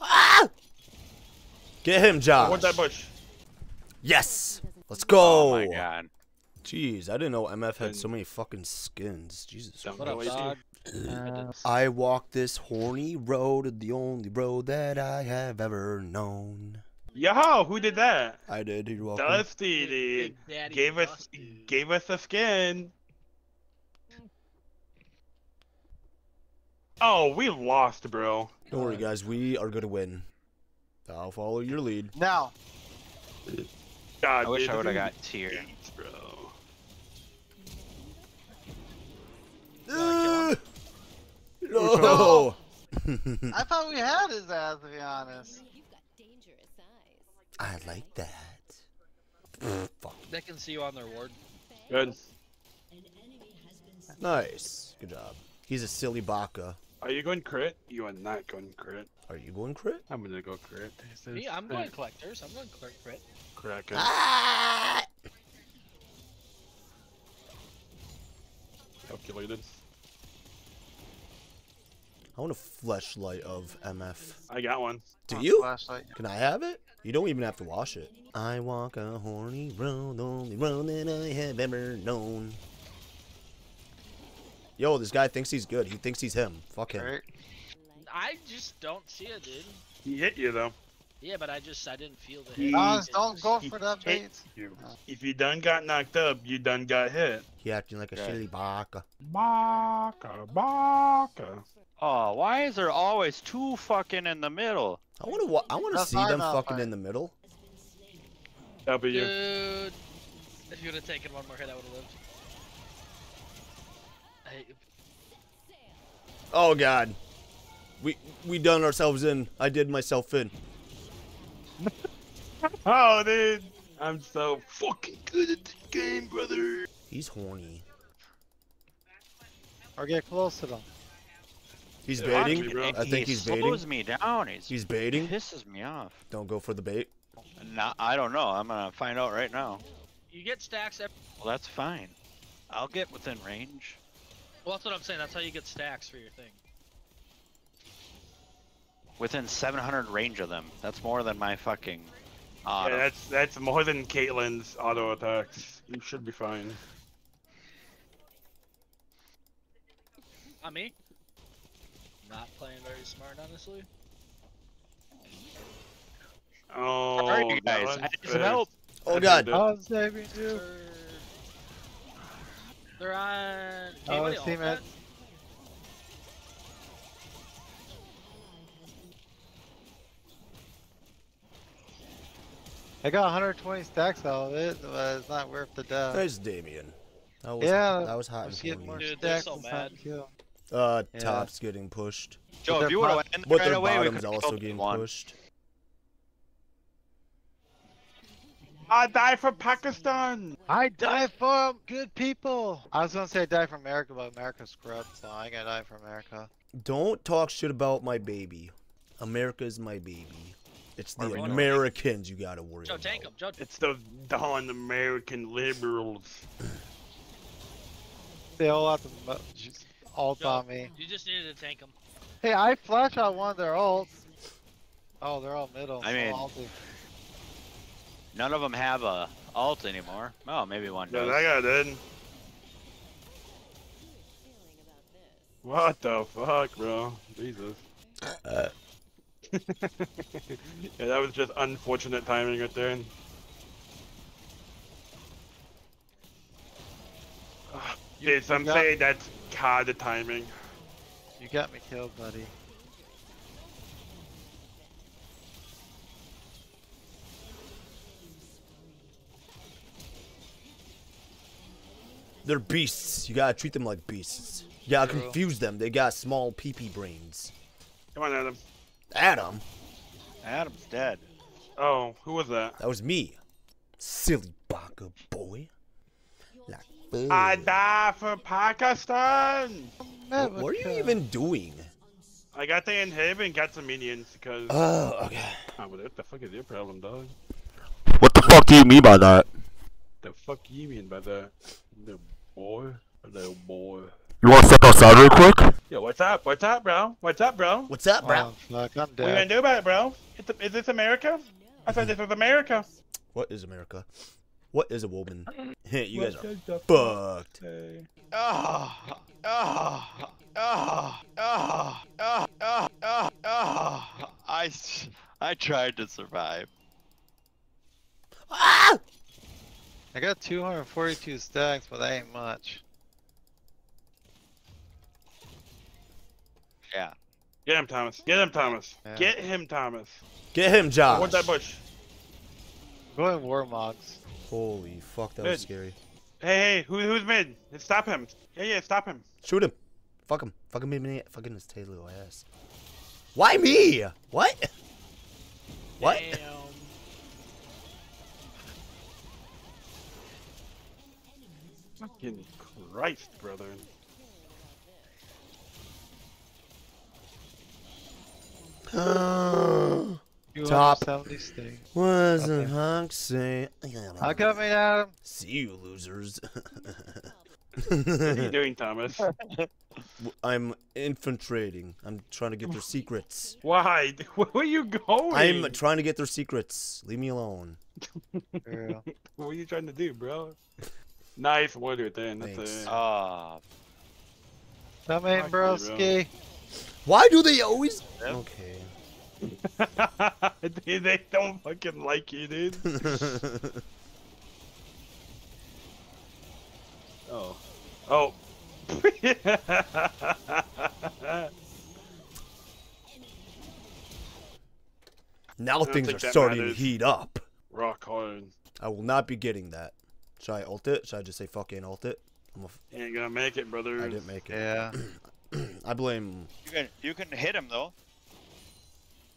Ah! Get him, I Josh. want that bush. Yes. Let's go. Oh my god. Jeez, I didn't know MF had so many fucking skins. Jesus. Don't What up, dog? Uh, I walk this horny road, the only road that I have ever known. Yo, who did that? I did. You're welcome. Dusty, dude. Gave us Dusty. gave us a skin. Oh, we lost, bro. Don't worry, guys. We are gonna win. I'll follow your lead. now, God, I wish I would have got is tier. eight, bro. Uh, no. I thought we had his ass to be honest. You've got dangerous eyes. I like that. Fuck. They can see you on their ward. Good. Nice. Good job. He's a silly baka. Are you going crit? You are not going crit. Are you going crit? I'm gonna go crit. This Me, is I'm going collectors. I'm going crit crit. crack. Ah! Calculated. I want a flashlight of MF. I got one. Do you? Flashlight. Can I have it? You don't even have to wash it. I walk a horny road, the only road that I have ever known. Yo, this guy thinks he's good. He thinks he's him. Fuck him. Right? I just don't see it, dude. He hit you though. Yeah, but I just I didn't feel the He- hit. Honest, It don't go for that hit bait. You. If you done got knocked up, you done got hit. He acting like a Right. silly baka. Baka, baka. Oh, why is there always two fucking in the middle? I want to. Wa- I want to That's see them Malphite. fucking in the middle. W. Dude, if you would have taken one more hit, I would have lived. I, Oh God. We we done ourselves in. I did myself in. Oh, dude. I'm so fucking good at this game, brother. He's horny. Or get close to them. He's Yeah, baiting. actually. I think he he's baiting. He slows me down. He's, He's he baiting. pisses me off. Don't go for the bait. No, I don't know. I'm gonna find out right now. you get stacks. Every, Well, that's fine. I'll get within range. Well, that's what I'm saying. That's how you get stacks for your thing. Within 700 range of them. That's more than my fucking auto. Yeah, that's that's more than Caitlyn's auto attacks. You should be fine. Not me. Not playing very smart, honestly. Oh, Alright, you guys. I need some help. Oh God. good. Oh, saving you. They're, they're on. Oh, anybody team it. I got 120 stacks out of it, but it's not worth the death. There's Damien. That was, Yeah, that was hot I'm getting more. Dude, they're stacks. so it's not mad. kill. Uh, Yeah. top's getting pushed. Joe, if you would have bot- ended right their away, we could also getting one. pushed. I die for Pakistan. I die for good people. I was gonna say I die for America, but America's corrupt, so I ain't gonna die for America. Don't talk shit about my baby. America's my baby. It's the Are Americans you gotta worry Joe, about. tank him. Joe, It's the Don American liberals. They all have to mu- just ult Joe, on me. you just needed to tank them. Hey, I flash out one of their ults. Oh, they're all middle. I mean- all ulted. None of them have a alt anymore. Oh, maybe one Yeah, does. that guy did. Feeling about this. What the fuck, bro? Jesus. Uh, yeah, that was just unfortunate timing right there. Ah, You- Dude, some you got- say that's card timing. You got me killed, buddy. They're beasts. You gotta treat them like beasts. You gotta True. confuse them. They got small pee-pee brains. Come on, Adam. Adam, Adam's dead. Oh, who was that? that was me. Silly baka boy. Like, I die for Pakistan. What, what are you even doing? I got the inhib and got some minions because. Oh, okay. Ah, but what the fuck is your problem, dog? What the fuck do you mean by that? The fuck you mean by that? Little boy, little boy. You want to step outside real quick? Yo, what's up? What's up, bro? What's up, bro? What's up, bro? Oh, fuck, I'm What are you gonna do about it, bro? It's is this America? I thought this was America. What is America? What is a woman? you guys are are fucked. Oh, oh, oh, oh, oh, oh, oh, oh. I, s- I tried to survive. Ah! I got 242 stacks, but that ain't much. Yeah. Get him, Thomas. Get him, Thomas. Yeah. Get him, Thomas. Get him, I Josh. want that bush. Going Warmogs. Holy fuck, that was scary. Hey, hey, who, who's mid? Stop him. Yeah, yeah, stop him. Shoot him. Fuck him. Fuck him in the fucking his tail little ass. Why me? What? What? Damn. Fucking Christ, brother. Top. 270 stacks. Wasn't Okay. Hawk say? How come it Adam? See you, losers. What are you doing, Thomas? I'm infiltrating. I'm trying to get their secrets. Why? Where are you going? I'm trying to get their secrets. Leave me alone. What are you trying to do, bro? Nice water thing. That's Thanks. it. Ah, Come in, Fuck you, bro. broski. Why do they always? Yep. Okay. they, they don't fucking like you, dude. Oh. Oh. now things are that starting to heat up. Rock hard. I will not be getting that. Should I ult it? Should I just say fucking ult it? I'm a f- Ain't gonna make it, brother. I didn't make it. Yeah. I blame. you can you can hit him though.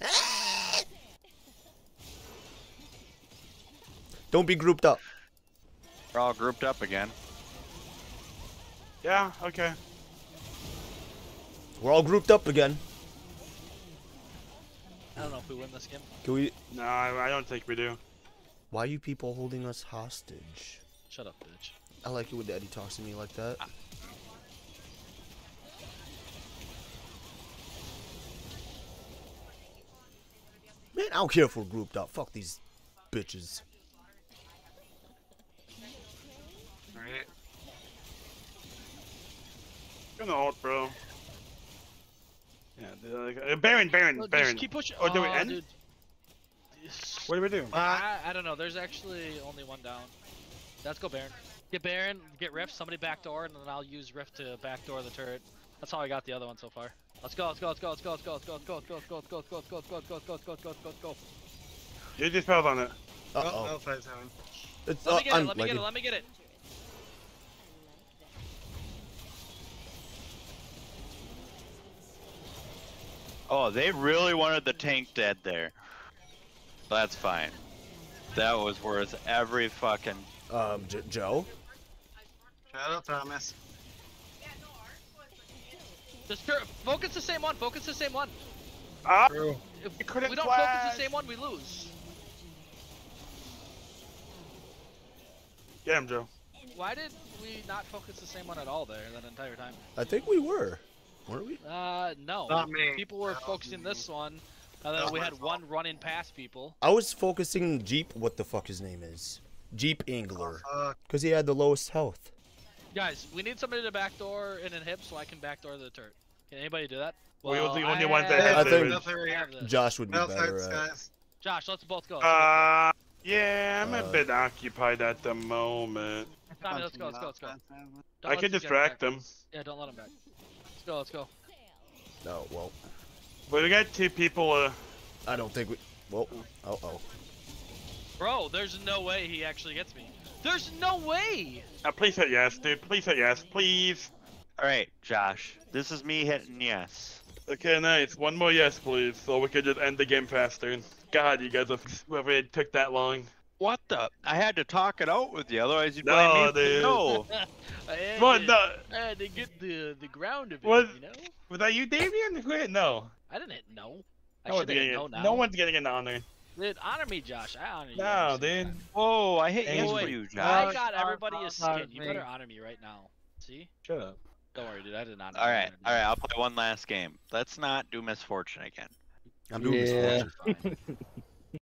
Don't be grouped up. We're all grouped up again. Yeah, okay. We're all grouped up again. I don't know if we win this game. Can we? No, I, I don't think we do. Why are you people holding us hostage? Shut up, bitch. I like it when Daddy talks to me like that. Man, I don't care if we're grouped up. Fuck these bitches. Alright. Gonna ult, bro. Yeah, they're like, uh, Baron, Baron, Look, Baron. Just keep pushing. Oh, do we end? dude. What do we do? I, I don't know. There's actually only one down. Let's go Baron. Get Baron, get Rift, somebody backdoor, and then I'll use Rift to backdoor the turret. That's how I got the other one so far. Let's go, let's go, let's go, let's go, let's go, let's go, let's go, let's go, let's go, let's go, let's go, let's go, let's go, let's go, let's go, let's go, let's go. You just spells on it. Uh oh. five seven. It's, Let uh, me get I'm it, let me get lagging. it, let me get it. Oh, they really wanted the tank dead there. That's fine. That was worth every fucking. Um, J- Joe. Shout out, Thomas. Just focus the same one, focus the same one. Ah! If You couldn't we don't flash. focus the same one, we lose. Get him, Joe. Why did we not focus the same one at all there that entire time? I think we were, weren't we? Uh, no. Not me. People were focusing this one, and then we had one running past people. I was focusing Jeep. What the fuck his name is? Jeep Angler, Uh, because he had the lowest health. Guys, we need somebody to backdoor in and hip so I can backdoor the turret. Can anybody do that? Well, We were the only I ones that have- I think- I have this. Josh would be better at. Josh, let's both go. Let's uh, yeah, I'm Uh, a bit occupied at the moment. Tommy, let's go, let's go, let's go. Don't I can these guys distract back. them. Yeah, don't let them back. Let's go, let's go. No, well, But we got two people, uh, I don't think we. Well, oh oh. Bro, there's no way he actually gets me. There's no way! uh, please hit yes, dude. Please hit yes, please. All right, Josh. This is me hitting yes. Okay, nice. One more yes, please, so we could just end the game faster. God, you guys, have, whoever it took that long. What the? I had to talk it out with you, otherwise you'd No, me. dude. No. I had, What to, the? I had to get the, the ground of it, What? you know? Was that you, Damien? No? I didn't hit no. I No should getting hit no now. No one's getting an honor. Dude, honor me, Josh. I honor you. No, every single dude. Whoa, I hit Hey, yes wait. for you, I got Josh, everybody a honor skin. You better honor me right now. See? Shut up. Don't worry, dude. I did not. know All you were right, gonna do all right. I'll play one last game. Let's not do Miss Fortune again. I'm doing Yeah. Miss Fortune. Fine.